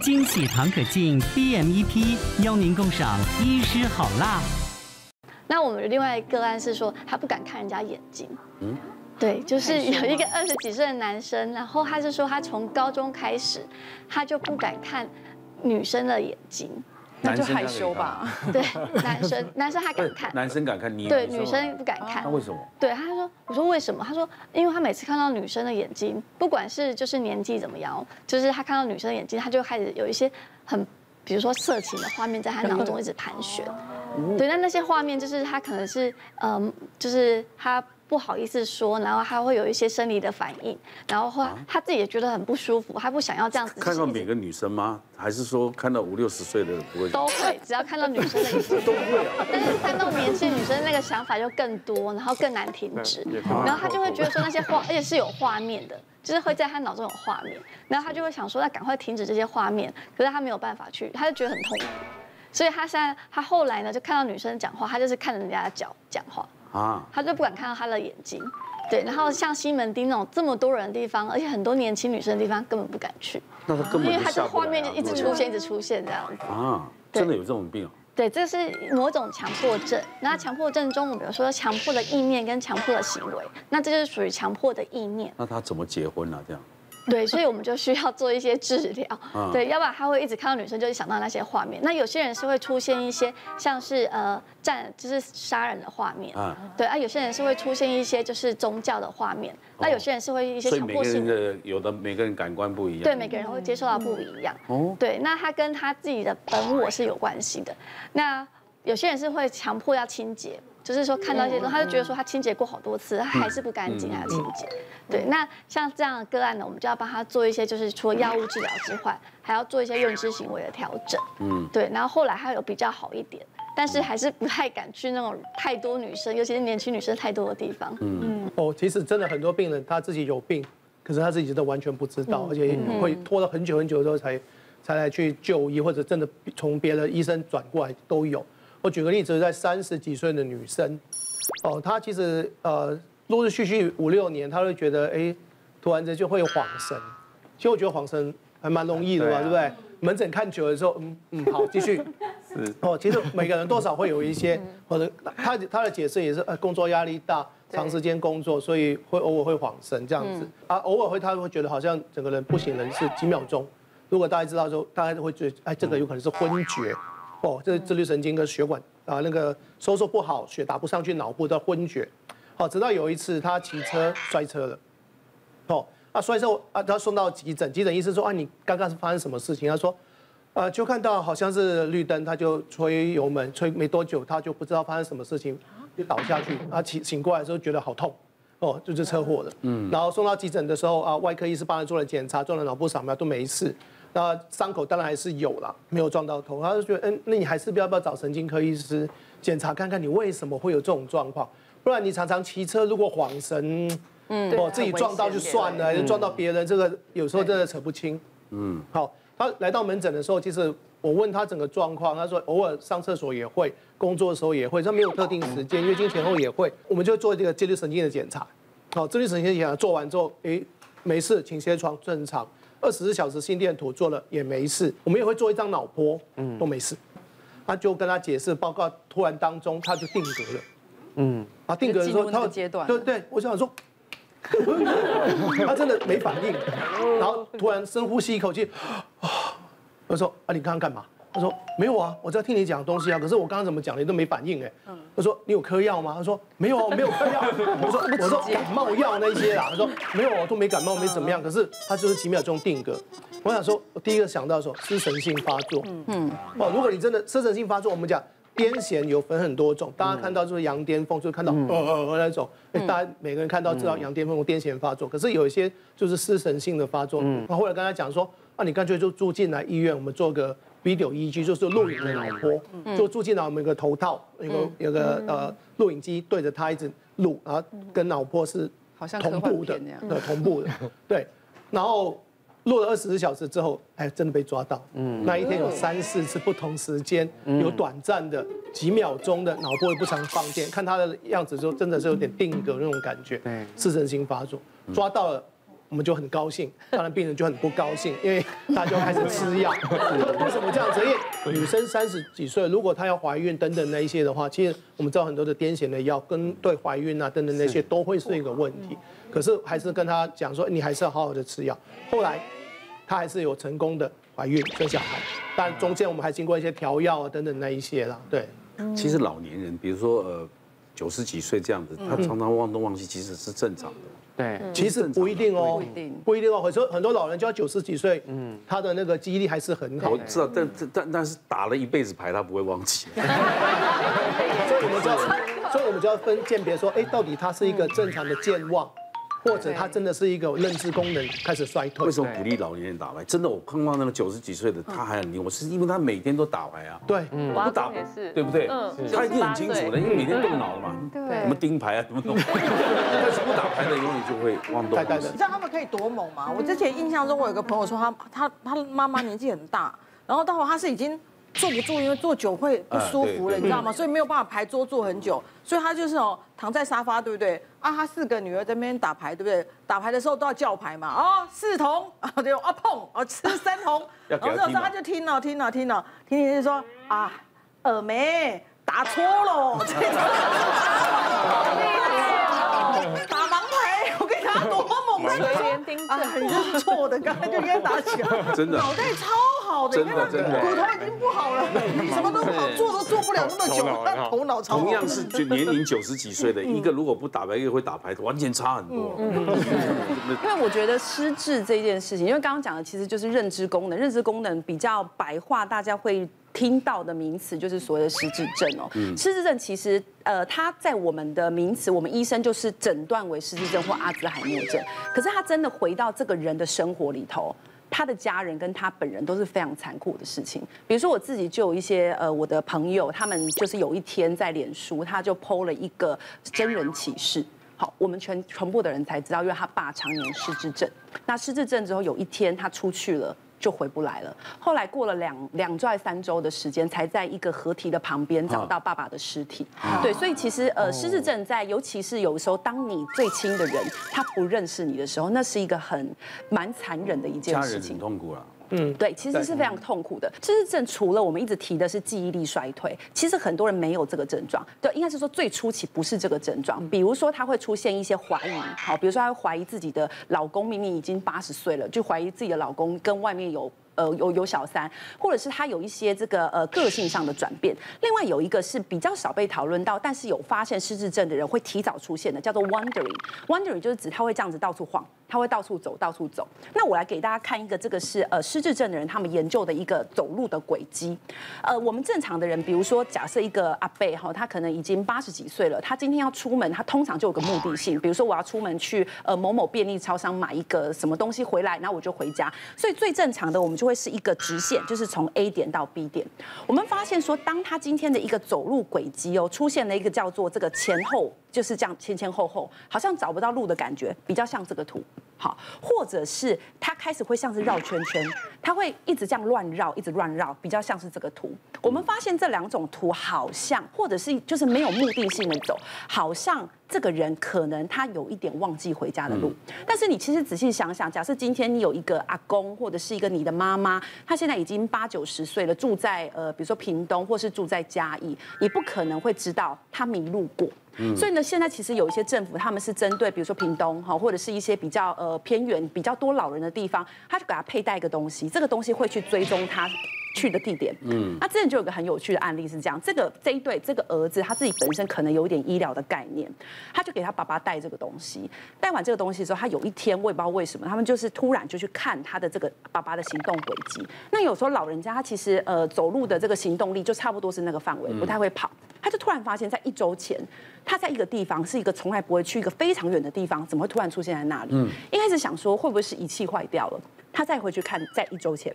惊喜唐可敬 BMEP 邀您共赏医师好辣。那我们另外一个案是说，他不敢看人家眼睛。嗯，对，就是有一个二十几岁的男生，然后他是说他从高中开始，他就不敢看女生的眼睛。那就害羞吧。对，男生男生他敢看，男生敢看你，对，女生不敢看。那为什么？对，他说，我说为什么？他说，因为他每次看到女生的眼睛，不管是就是年纪怎么样，就是他看到女生的眼睛，他就开始有一些很，比如说色情的画面在他脑中一直盘旋。对，那那些画面就是他可能是，嗯，就是他。不好意思说，然后他会有一些生理的反应，然后后他自己也觉得很不舒服，他不想要这样子。看到每个女生吗？还是说看到五六十岁的不会？都会，只要看到女生的都会。但是看到年轻女生那个想法就更多，然后更难停止。然后他就会觉得说那些画，而且是有画面的，就是会在他脑中有画面，然后他就会想说，那赶快停止这些画面。可是他没有办法去，他就觉得很痛苦，所以他现在他后来呢，就看到女生讲话，他就是看着人家的脚讲话。啊，他就不敢看到他的眼睛，对，然后像西门町那种这么多人的地方，而且很多年轻女生的地方，根本不敢去。那他根本因为他这画面就一直出现，一直出现这样子。啊，真的有这种病？对，这是某种强迫症。那强迫症中，我们有说强迫的意念跟强迫的行为，那这就是属于强迫的意念。那他怎么结婚呢？这样？对，所以我们就需要做一些治疗。对，要不然他会一直看到女生，就会想到那些画面。那有些人是会出现一些像是呃战，就是杀人的画面。嗯，对啊，有些人是会出现一些就是宗教的画面。那有些人是会一些强迫性的，有的每个人感官不一样。对，每个人会接受到不一样。哦，对，那他跟他自己的本我是有关系的。那有些人是会强迫要清洁。就是说看到一些东西，他就觉得说他清洁过好多次，他还是不干净，还要清洁。对，那像这样的个案呢，我们就要帮他做一些，就是除了药物治疗之外，还要做一些认知行为的调整。嗯，对。然后后来他有比较好一点，但是还是不太敢去那种太多女生，尤其是年轻女生太多的地方。嗯。哦，其实真的很多病人他自己有病，可是他自己都完全不知道，而且会拖了很久很久之后才才来去就医，或者真的从别的医生转过来都有。我举个例子，在三十几岁的女生，哦，她其实呃陆陆续续五六年，她会觉得哎，突然间就会恍神。其实我觉得恍神还蛮容易的嘛，对不对？门诊看久了之后，嗯嗯，好，继续。是哦，其实每个人多少会有一些，或者他他的解释也是呃工作压力大，长时间工作，所以会偶尔会恍神这样子。啊，偶尔会他会觉得好像整个人不省人事几秒钟。如果大家知道之后，大家都会觉得哎，这个有可能是昏厥。哦，这是自律神经跟血管啊，那个收缩不好，血打不上去，脑部的昏厥。好，直到有一次他骑车摔车了。哦，啊摔车啊，他送到急诊，急诊医生说啊，你刚刚是发生什么事情？他说，呃，就看到好像是绿灯，他就吹油门，吹没多久，他就不知道发生什么事情，就倒下去。啊，醒醒过来的时候觉得好痛，哦，就是车祸了。嗯。然后送到急诊的时候啊，外科医师帮他做了检查，做了脑部扫描都没事。那伤口当然还是有了，没有撞到头。他就觉得，嗯，那你还是不要不要找神经科医师检查看看，你为什么会有这种状况？不然你常常骑车如果晃神，嗯，哦，自己撞到就算了，就撞到别人，这个有时候真的扯不清。嗯，好，他来到门诊的时候，其实我问他整个状况，他说偶尔上厕所也会，工作的时候也会，他没有特定时间，月经前后也会。我们就做这个自律神经的检查，好，自律神经检查做完之后，哎，没事，请歇床，正常。二十四小时心电图做了也没事，我们也会做一张脑波，嗯，都没事。他就跟他解释报告，突然当中他就定格了，嗯，啊定格的时候他对对，我想说，他真的没反应，然后突然深呼吸一口气，啊，我说啊你刚刚干嘛？他说没有啊，我在听你讲东西啊，可是我刚刚怎么讲你都没反应哎。他说你有嗑药吗？他说没有啊，我没有嗑药。我说我说感冒药那些啦。他说没有啊，都没感冒，没怎么样。可是他就是几秒钟定格。我想说，我第一个想到说失神性发作。嗯哦，如果你真的失神性发作，我们讲癫痫有分很多种，大家看到就是羊癫疯，就看到呃呃那种。大家每个人看到知道羊癫疯、癫痫发作，可是有一些就是失神性的发作。嗯。后来跟他讲说，啊你干脆就住进来医院，我们做个。Video EEG 就是录影的脑波，就住进来我们一个头套，有个有个呃录影机对着他一直录，然后跟脑波是好像同步的，对，同步的，对。然后录了二十四小时之后，哎，真的被抓到。嗯，那一天有三四次不同时间，有短暂的几秒钟的脑波不常放电，看他的样子就真的是有点定格那种感觉，对，自神经发作，抓到了。我们就很高兴，当然病人就很不高兴，因为他就开始吃药。为什么这样子？因为女生三十几岁，如果她要怀孕等等那一些的话，其实我们知道很多的癫痫的药跟对怀孕啊等等那些都会是一个问题。可是还是跟她讲说，你还是要好好的吃药。后来她还是有成功的怀孕生小孩，但中间我们还经过一些调药啊等等那一些啦。对，其实老年人，比如说呃九十几岁这样子，他常常忘东忘西，其实是正常的。对，其实不一定哦，不一定不一定哦。很多很多老人就要九十几岁，嗯，他的那个记忆力还是很好我。知道，但但但但是打了一辈子牌，他不会忘记。所以我们就要，所以我们就要分鉴别说，哎，到底他是一个正常的健忘，或者他真的是一个认知功能开始衰退为。什么鼓励老年人打牌？真的，我碰到那个九十几岁的，他还很灵活，是因为他每天都打牌啊。对，我不打也是，对不对？嗯他一定很清楚的，因为每天动脑了嘛，对什么钉牌啊，什么东西。但是不打牌的，永远就会忘东太太的忘西你。知道他们可以多猛吗？我之前印象中，我有个朋友说他他他妈妈年纪很大，然后到后他是已经坐不住，因为坐久会不舒服了，你知道吗？所以没有办法排桌坐很久，所以他就是哦躺在沙发，对不对？啊，他四个女儿在那边打牌，对不对？打牌的时候都要叫牌嘛，哦四筒啊对啊碰啊吃三筒，然后这个时候他就听了听了听了听听就说啊耳梅打错了，这 种打盲牌，我跟你讲多猛，垂帘听啊，政。你这是错的，刚才就应该打起来。真的脑袋超好的，真的你看他真的骨头已经不好了，什么都好，做都做不了那么久，但头脑超好。同样是就年龄九十几岁的，一个如果不打牌，一个会打牌，完全差很多。嗯 因为我觉得失智这件事情，因为刚刚讲的其实就是认知功能，认知功能比较白话，大家会。听到的名词就是所谓的失智症哦。失智症其实呃，它在我们的名词，我们医生就是诊断为失智症或阿兹海默症。可是他真的回到这个人的生活里头，他的家人跟他本人都是非常残酷的事情。比如说我自己就有一些呃我的朋友，他们就是有一天在脸书，他就 PO 了一个真人启事。好，我们全全部的人才知道，因为他爸常年失智症。那失智症之后，有一天他出去了。就回不来了。后来过了两两周还三周的时间，才在一个河堤的旁边找到爸爸的尸体。对，所以其实呃，失智症在，尤其是有时候当你最亲的人他不认识你的时候，那是一个很蛮残忍的一件事情家人很。痛苦了。对，其实是非常痛苦的。失智症除了我们一直提的是记忆力衰退，其实很多人没有这个症状。对，应该是说最初期不是这个症状。比如说，他会出现一些怀疑，好，比如说他会怀疑自己的老公明明已经八十岁了，就怀疑自己的老公跟外面有。呃，有有小三，或者是他有一些这个呃个性上的转变。另外有一个是比较少被讨论到，但是有发现失智症的人会提早出现的，叫做 wandering。wandering 就是指他会这样子到处晃，他会到处走，到处走。那我来给大家看一个，这个是呃失智症的人他们研究的一个走路的轨迹。呃，我们正常的人，比如说假设一个阿伯哈，他可能已经八十几岁了，他今天要出门，他通常就有个目的性，比如说我要出门去呃某某便利超商买一个什么东西回来，然后我就回家。所以最正常的，我们就会是一个直线，就是从 A 点到 B 点。我们发现说，当他今天的一个走路轨迹哦，出现了一个叫做这个前后，就是这样前前后后，好像找不到路的感觉，比较像这个图。好，或者是他开始会像是绕圈圈，他会一直这样乱绕，一直乱绕，比较像是这个图。我们发现这两种图好像，或者是就是没有目的性的走，好像这个人可能他有一点忘记回家的路。但是你其实仔细想想，假设今天你有一个阿公，或者是一个你的妈妈，他现在已经八九十岁了，住在呃比如说屏东，或是住在嘉义，你不可能会知道他迷路过。所以呢，现在其实有一些政府，他们是针对比如说屏东哈，或者是一些比较呃偏远、比较多老人的地方，他就给他佩戴一个东西，这个东西会去追踪他。去的地点，嗯，那之前就有个很有趣的案例是这样，这个这一对这个儿子他自己本身可能有一点医疗的概念，他就给他爸爸带这个东西，带完这个东西之后，他有一天我也不知道为什么，他们就是突然就去看他的这个爸爸的行动轨迹。那有时候老人家他其实呃走路的这个行动力就差不多是那个范围，不太会跑，他就突然发现，在一周前，他在一个地方是一个从来不会去一个非常远的地方，怎么会突然出现在那里？嗯，一开始想说会不会是仪器坏掉了，他再回去看，在一周前。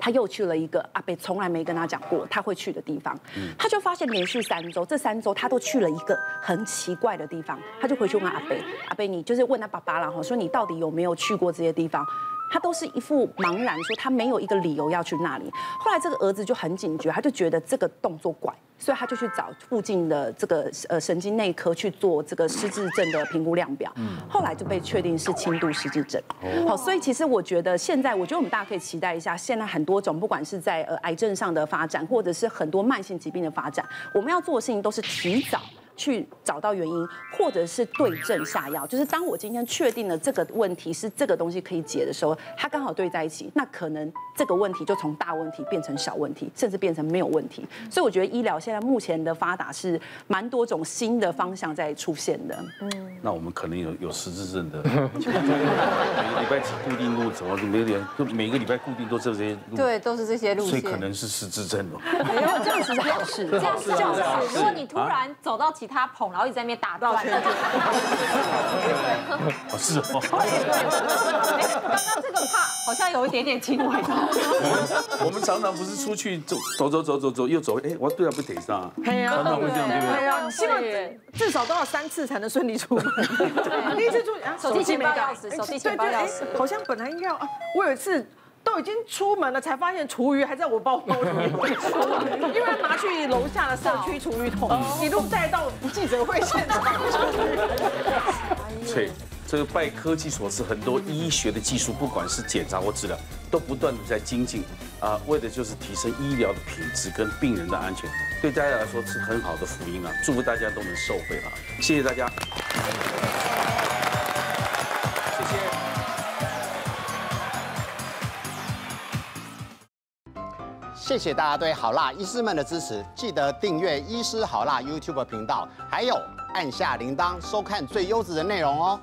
他又去了一个阿北从来没跟他讲过他会去的地方，他就发现连续三周，这三周他都去了一个很奇怪的地方，他就回去问阿北，阿北你就是问他爸爸了，哈，说你到底有没有去过这些地方？他都是一副茫然，说他没有一个理由要去那里。后来这个儿子就很警觉，他就觉得这个动作怪。所以他就去找附近的这个呃神经内科去做这个失智症的评估量表，后来就被确定是轻度失智症。好，所以其实我觉得现在，我觉得我们大家可以期待一下，现在很多种不管是在呃癌症上的发展，或者是很多慢性疾病的发展，我们要做的事情都是提早。去找到原因，或者是对症下药。就是当我今天确定了这个问题是这个东西可以解的时候，它刚好对在一起，那可能这个问题就从大问题变成小问题，甚至变成没有问题。所以我觉得医疗现在目前的发达是蛮多种新的方向在出现的。嗯，那我们可能有有失智症的，每个礼拜固定路走，每个就每个礼拜固定都是这些路，对，都是这些路线，所以可能是失智症哦。没有 这样子是好事，这样是好事。如果你突然走到其他捧，然后一直在那边打转，那就 哦是哦。刚刚这个怕好像有一点点轻微。我们常常不是出去走走走走走走又走，哎，我对啊不得上，常常会这样，对不对？啊，希望至少都要三次才能顺利出门。第一次出手机钱包钥匙，手机钱包钥匙，好像本来应该要啊。我有一次。都已经出门了，才发现厨余还在我包包里面，因为拿去楼下的社区厨余桶，一路带到记者会现场。所以这个拜科技所赐，很多医学的技术，不管是检查或治疗，都不断的在精进啊，为的就是提升医疗的品质跟病人的安全，对大家来说是很好的福音啊！祝福大家都能受惠啊！谢谢大家。谢谢大家对好辣医师们的支持，记得订阅医师好辣 YouTube 频道，还有按下铃铛收看最优质的内容哦。